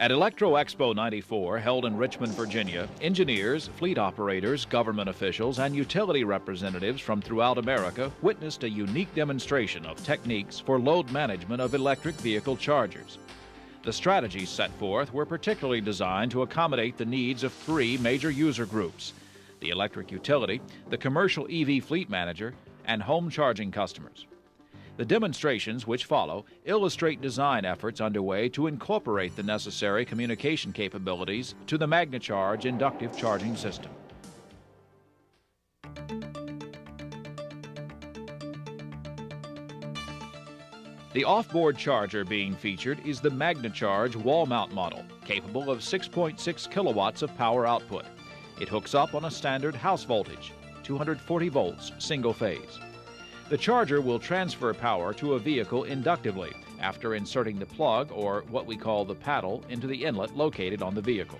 At Electro Expo 94, held in Richmond, Virginia, engineers, fleet operators, government officials, and utility representatives from throughout America witnessed a unique demonstration of techniques for load management of electric vehicle chargers. The strategies set forth were particularly designed to accommodate the needs of three major user groups the electric utility, the commercial EV fleet manager, and home charging customers. The demonstrations which follow illustrate design efforts underway to incorporate the necessary communication capabilities to the Magne Charge inductive charging system. The off-board charger being featured is the Magne Charge wall mount model, capable of 6.6 kilowatts of power output. It hooks up on a standard house voltage, 240 volts, single phase. The charger will transfer power to a vehicle inductively after inserting the plug, or what we call the paddle, into the inlet located on the vehicle.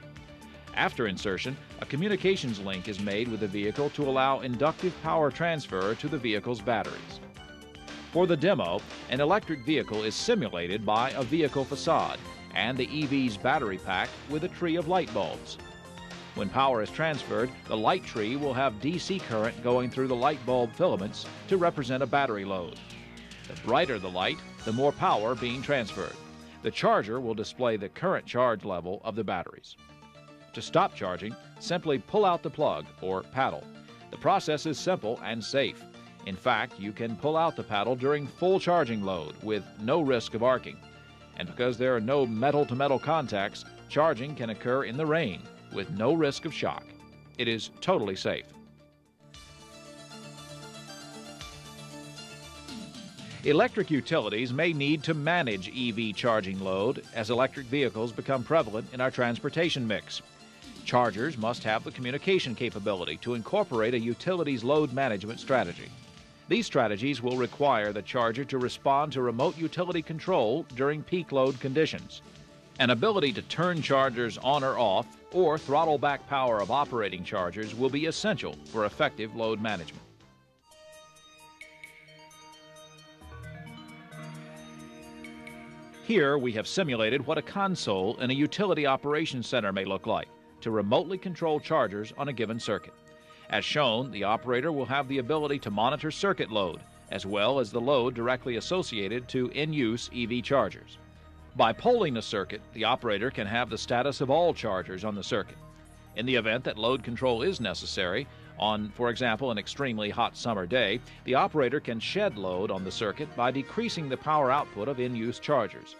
After insertion, a communications link is made with the vehicle to allow inductive power transfer to the vehicle's batteries. For the demo, an electric vehicle is simulated by a vehicle facade and the EV's battery pack with a tree of light bulbs. When power is transferred, the light tree will have DC current going through the light bulb filaments to represent a battery load. The brighter the light, the more power being transferred. The charger will display the current charge level of the batteries. To stop charging, simply pull out the plug or paddle. The process is simple and safe. In fact, you can pull out the paddle during full charging load with no risk of arcing. And because there are no metal to metal contacts, charging can occur in the rain with no risk of shock. It is totally safe. Electric utilities may need to manage EV charging load as electric vehicles become prevalent in our transportation mix. Chargers must have the communication capability to incorporate a utility's load management strategy. These strategies will require the charger to respond to remote utility control during peak load conditions. An ability to turn chargers on or off or throttle back power of operating chargers will be essential for effective load management. Here we have simulated what a console in a utility operations center may look like to remotely control chargers on a given circuit. As shown, the operator will have the ability to monitor circuit load, as well as the load directly associated to in-use EV chargers. By polling a circuit, the operator can have the status of all chargers on the circuit. In the event that load control is necessary, on, for example, an extremely hot summer day, the operator can shed load on the circuit by decreasing the power output of in-use chargers.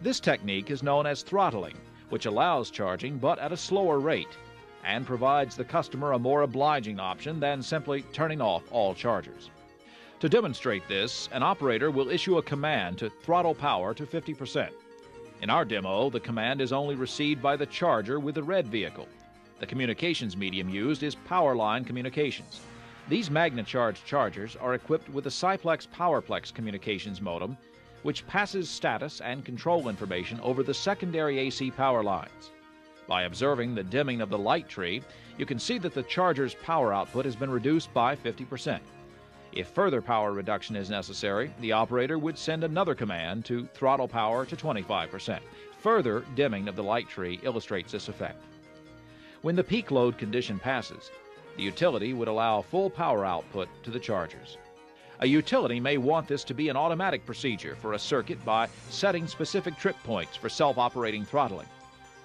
This technique is known as throttling, which allows charging but at a slower rate and provides the customer a more obliging option than simply turning off all chargers. To demonstrate this, an operator will issue a command to throttle power to 50%. In our demo, the command is only received by the charger with the red vehicle. The communications medium used is power line Communications. These Magne Charge chargers are equipped with a Cyplex PowerPlex communications modem, which passes status and control information over the secondary AC power lines. By observing the dimming of the light tree, you can see that the charger's power output has been reduced by 50%. If further power reduction is necessary, the operator would send another command to throttle power to 25%. Further dimming of the light tree illustrates this effect. When the peak load condition passes, the utility would allow full power output to the chargers. A utility may want this to be an automatic procedure for a circuit by setting specific trip points for self-operating throttling.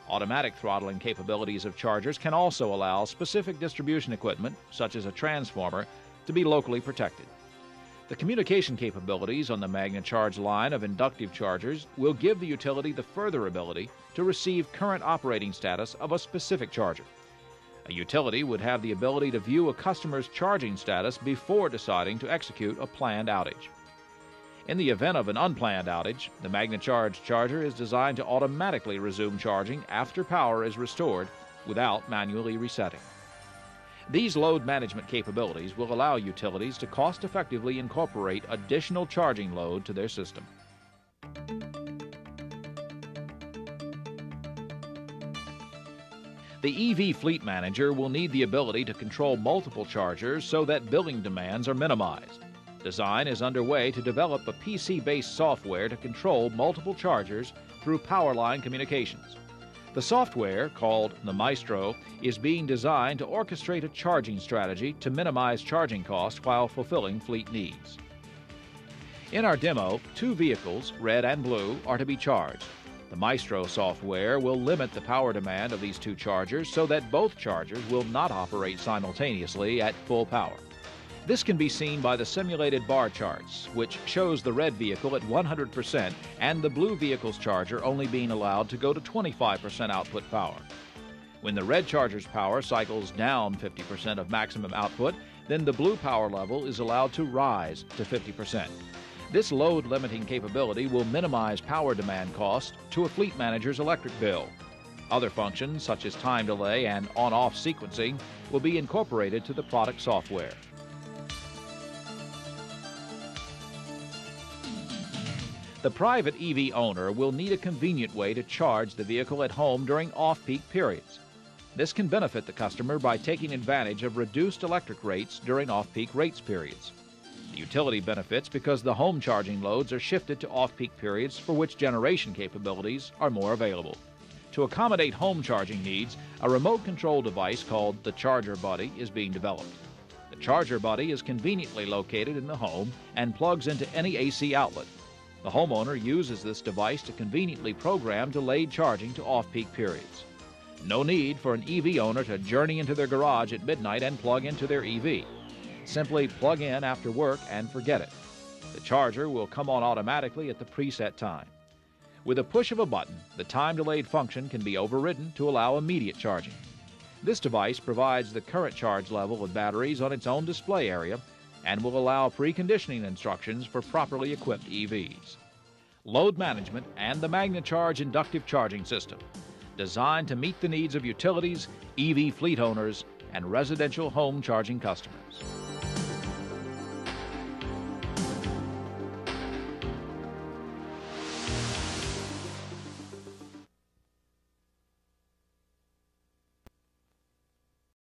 Automatic throttling capabilities of chargers can also allow specific distribution equipment, such as a transformer, to be locally protected. The communication capabilities on the Magne Charge line of inductive chargers will give the utility the further ability to receive current operating status of a specific charger. A utility would have the ability to view a customer's charging status before deciding to execute a planned outage. In the event of an unplanned outage, the Magne Charge charger is designed to automatically resume charging after power is restored without manually resetting. These load management capabilities will allow utilities to cost effectively incorporate additional charging load to their system. The EV fleet manager will need the ability to control multiple chargers so that billing demands are minimized. Design is underway to develop a PC based software to control multiple chargers through Powerline communications. The software, called the Maestro, is being designed to orchestrate a charging strategy to minimize charging costs while fulfilling fleet needs. In our demo, two vehicles, red and blue, are to be charged. The Maestro software will limit the power demand of these two chargers so that both chargers will not operate simultaneously at full power. This can be seen by the simulated bar charts, which shows the red vehicle at 100% and the blue vehicle's charger only being allowed to go to 25% output power. When the red charger's power cycles down 50% of maximum output, then the blue power level is allowed to rise to 50%. This load limiting capability will minimize power demand cost to a fleet manager's electric bill. Other functions, such as time delay and on off sequencing, will be incorporated to the product software. The private EV owner will need a convenient way to charge the vehicle at home during off peak periods. This can benefit the customer by taking advantage of reduced electric rates during off peak rates periods. The utility benefits because the home charging loads are shifted to off peak periods for which generation capabilities are more available. To accommodate home charging needs, a remote control device called the Charger Buddy is being developed. The Charger Buddy is conveniently located in the home and plugs into any AC outlet. The homeowner uses this device to conveniently program delayed charging to off peak periods. No need for an EV owner to journey into their garage at midnight and plug into their EV. Simply plug in after work and forget it. The charger will come on automatically at the preset time. With a push of a button, the time delayed function can be overridden to allow immediate charging. This device provides the current charge level of batteries on its own display area and will allow preconditioning instructions for properly equipped EVs. Load management and the Magne Charge inductive charging system, designed to meet the needs of utilities, EV fleet owners, and residential home charging customers.